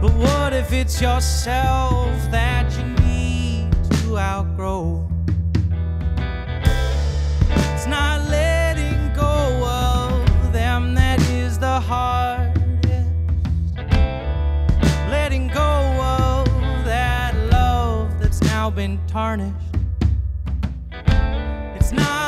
But what if it's yourself that you need to outgrow? It's not letting go of them that is the hardest. Letting go of that love that's now been tarnished. It's not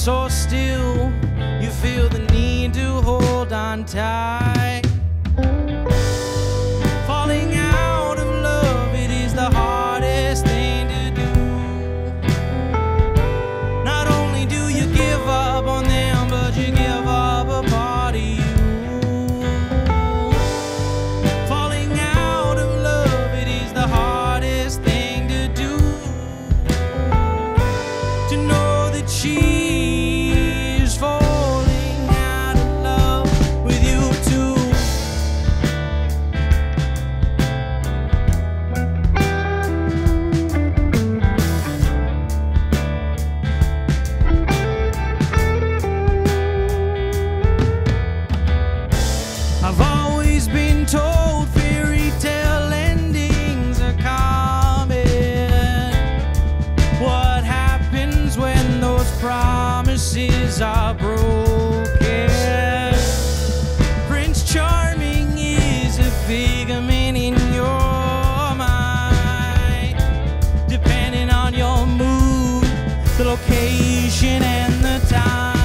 so still, you feel the need to hold on tight. are broken. Prince Charming is a figment in your mind, depending on your mood, the location, and the time.